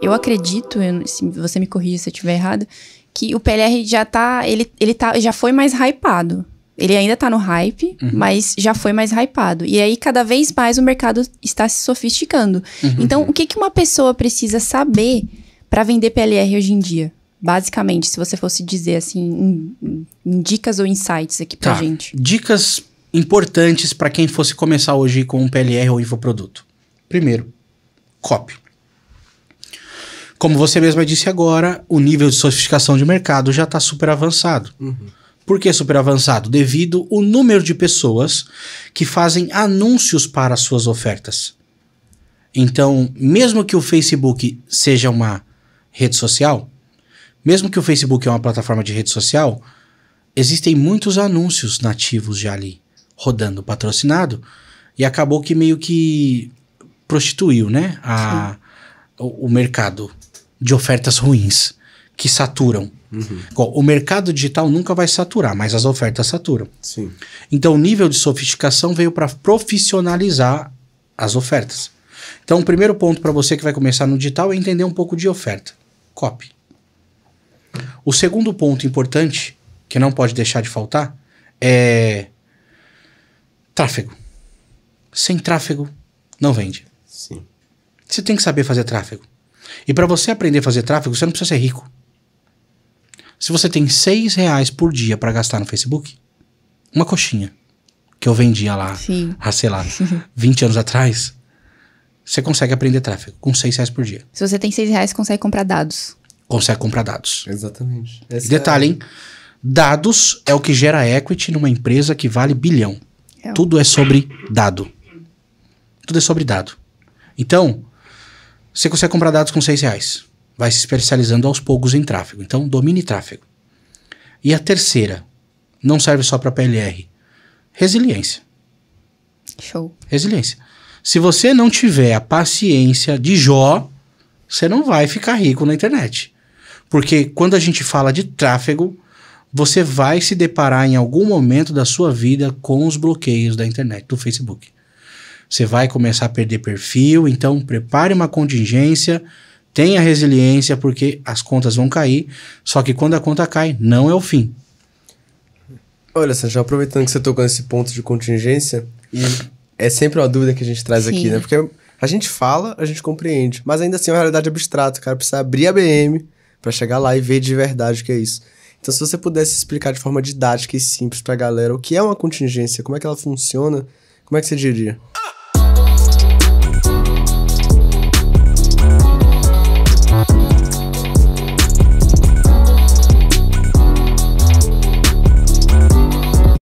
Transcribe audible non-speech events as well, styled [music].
Eu acredito, eu, se você me corrija se eu estiver errado, que o PLR já tá, ele, ele tá, já foi mais hypado. Ele ainda tá no hype, uhum. mas já foi mais hypado. E aí, cada vez mais o mercado está se sofisticando. Uhum. Então, o que, que uma pessoa precisa saber para vender PLR hoje em dia? Basicamente, se você fosse dizer assim, em, em dicas ou insights aqui pra tá. gente. Dicas importantes para quem fosse começar hoje com um PLR ou infoproduto. Primeiro, copy. Como você mesma disse agora, o nível de sofisticação de mercado já está super avançado. Uhum. Por que super avançado? Devido ao número de pessoas que fazem anúncios para as suas ofertas. Então, mesmo que o Facebook seja uma rede social, mesmo que o Facebook é uma plataforma de rede social, existem muitos anúncios nativos já ali, rodando patrocinado, e acabou que meio que prostituiu, né, a, o, o mercado de ofertas ruins que saturam. Uhum. O mercado digital nunca vai saturar, mas as ofertas saturam. Sim. Então, o nível de sofisticação veio para profissionalizar as ofertas. Então, o primeiro ponto para você que vai começar no digital é entender um pouco de oferta. Copy. O segundo ponto importante, que não pode deixar de faltar, é tráfego. Sem tráfego, não vende. Sim. Você tem que saber fazer tráfego. E para você aprender a fazer tráfego, você não precisa ser rico. Se você tem seis reais por dia para gastar no Facebook, uma coxinha que eu vendia lá, Sim. há, sei lá, [laughs] 20 anos atrás, você consegue aprender tráfego com seis reais por dia. Se você tem seis reais, consegue comprar dados. Consegue comprar dados. Exatamente. Esse detalhe, é... hein? Dados é o que gera equity numa empresa que vale bilhão. É. Tudo é sobre dado. Tudo é sobre dado. Então, você consegue comprar dados com 6 reais. Vai se especializando aos poucos em tráfego. Então, domine tráfego. E a terceira, não serve só para PLR. Resiliência. Show. Resiliência. Se você não tiver a paciência de Jó, você não vai ficar rico na internet. Porque quando a gente fala de tráfego, você vai se deparar em algum momento da sua vida com os bloqueios da internet, do Facebook você vai começar a perder perfil, então prepare uma contingência, tenha resiliência, porque as contas vão cair, só que quando a conta cai, não é o fim. Olha, já aproveitando que você tocou nesse ponto de contingência, e é sempre uma dúvida que a gente traz Sim. aqui, né? Porque a gente fala, a gente compreende, mas ainda assim é uma realidade abstrata, o cara precisa abrir a BM para chegar lá e ver de verdade o que é isso. Então, se você pudesse explicar de forma didática e simples pra galera o que é uma contingência, como é que ela funciona, como é que você diria?